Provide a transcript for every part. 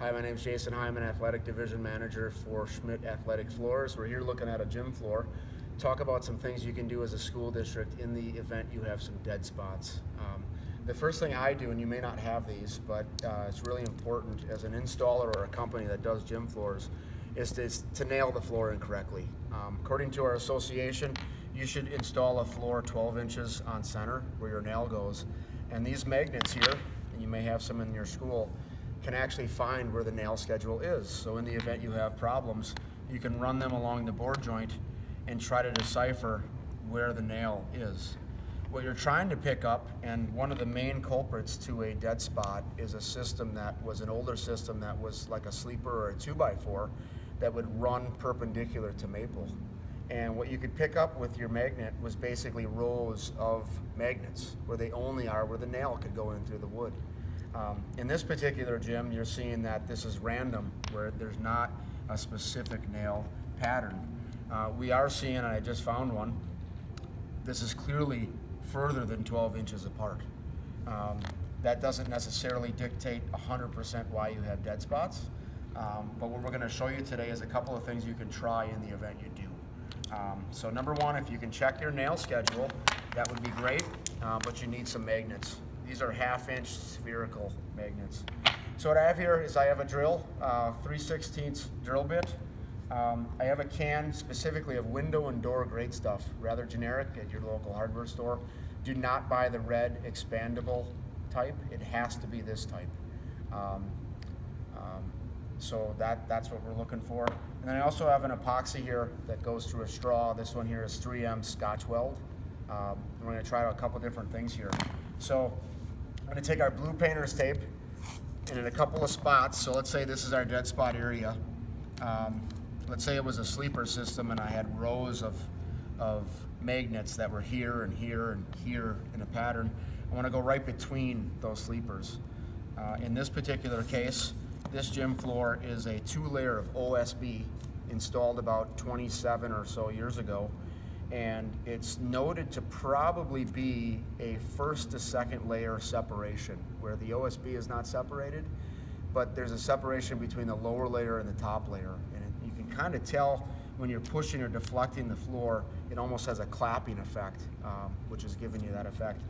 Hi, my name is Jason Hyman, Athletic Division Manager for Schmidt Athletic Floors. We're here looking at a gym floor. Talk about some things you can do as a school district in the event you have some dead spots. Um, the first thing I do, and you may not have these, but uh, it's really important as an installer or a company that does gym floors, is to, is to nail the floor incorrectly. Um, according to our association, you should install a floor 12 inches on center where your nail goes. And these magnets here, and you may have some in your school, can actually find where the nail schedule is. So in the event you have problems, you can run them along the board joint and try to decipher where the nail is. What you're trying to pick up, and one of the main culprits to a dead spot is a system that was an older system that was like a sleeper or a two by four that would run perpendicular to maple. And what you could pick up with your magnet was basically rows of magnets where they only are where the nail could go in through the wood. Um, in this particular gym, you're seeing that this is random, where there's not a specific nail pattern. Uh, we are seeing, and I just found one, this is clearly further than 12 inches apart. Um, that doesn't necessarily dictate 100% why you have dead spots, um, but what we're going to show you today is a couple of things you can try in the event you do. Um, so number one, if you can check your nail schedule, that would be great, uh, but you need some magnets. These are half inch spherical magnets. So what I have here is I have a drill, uh, 3 16 drill bit. Um, I have a can specifically of window and door Great Stuff, rather generic at your local hardware store. Do not buy the red expandable type. It has to be this type. Um, um, so that, that's what we're looking for. And then I also have an epoxy here that goes through a straw. This one here is 3M Scotch Weld. Um, we're going to try out a couple different things here. So I'm gonna take our blue painter's tape and in a couple of spots, so let's say this is our dead spot area. Um, let's say it was a sleeper system and I had rows of, of magnets that were here and here and here in a pattern. I wanna go right between those sleepers. Uh, in this particular case, this gym floor is a two layer of OSB installed about 27 or so years ago and it's noted to probably be a first to second layer separation where the OSB is not separated, but there's a separation between the lower layer and the top layer. And it, you can kind of tell when you're pushing or deflecting the floor, it almost has a clapping effect, um, which is giving you that effect.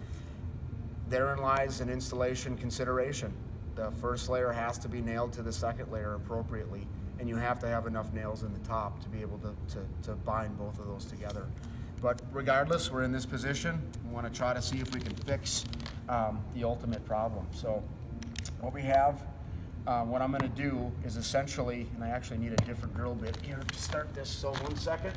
Therein lies an installation consideration. The first layer has to be nailed to the second layer appropriately and you have to have enough nails in the top to be able to, to, to bind both of those together. But regardless, we're in this position. We want to try to see if we can fix um, the ultimate problem. So what we have, uh, what I'm going to do is essentially, and I actually need a different drill bit here to start this, so one second.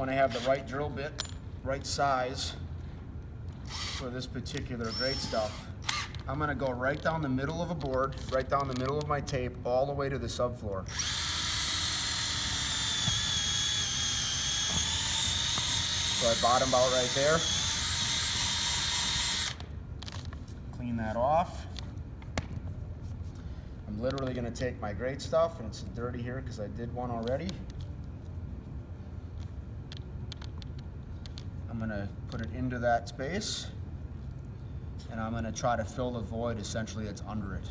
want to have the right drill bit right size for this particular great stuff. I'm gonna go right down the middle of a board, right down the middle of my tape, all the way to the subfloor. So I bottom out right there. Clean that off. I'm literally gonna take my great stuff, and it's dirty here because I did one already. Gonna put it into that space and I'm gonna try to fill the void essentially that's under it.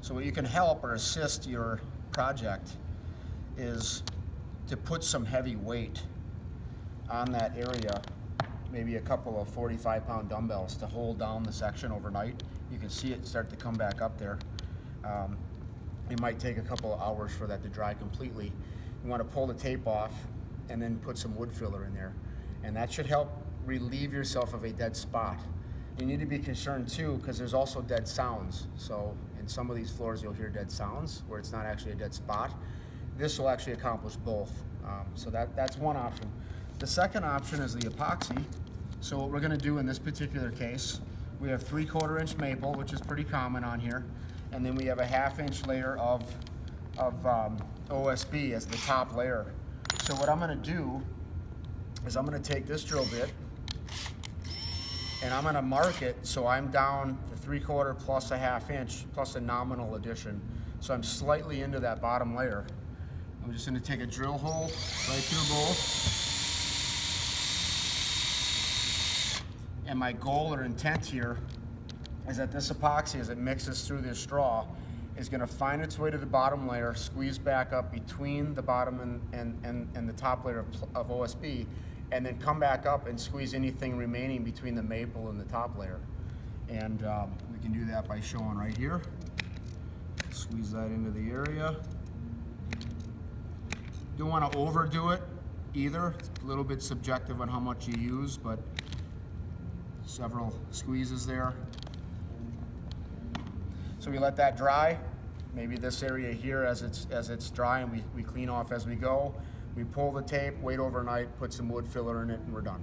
So what you can help or assist your project is to put some heavy weight on that area, maybe a couple of 45 pound dumbbells to hold down the section overnight. You can see it start to come back up there. Um, it might take a couple of hours for that to dry completely. You wanna pull the tape off and then put some wood filler in there and that should help relieve yourself of a dead spot. You need to be concerned too because there's also dead sounds. So in some of these floors you'll hear dead sounds where it's not actually a dead spot. This will actually accomplish both. Um, so that, that's one option. The second option is the epoxy. So what we're gonna do in this particular case, we have three quarter inch maple, which is pretty common on here. And then we have a half inch layer of, of um, OSB as the top layer. So what I'm gonna do is I'm gonna take this drill bit and I'm gonna mark it so I'm down the three quarter plus a half inch plus a nominal addition. So I'm slightly into that bottom layer. I'm just gonna take a drill hole right through both. And my goal or intent here is that this epoxy, as it mixes through this straw, is gonna find its way to the bottom layer, squeeze back up between the bottom and, and, and, and the top layer of, of OSB, and then come back up and squeeze anything remaining between the maple and the top layer. And um, we can do that by showing right here. Squeeze that into the area. Don't want to overdo it either. It's a little bit subjective on how much you use, but several squeezes there. So we let that dry. Maybe this area here as it's as it's dry and we, we clean off as we go. We pull the tape, wait overnight, put some wood filler in it, and we're done.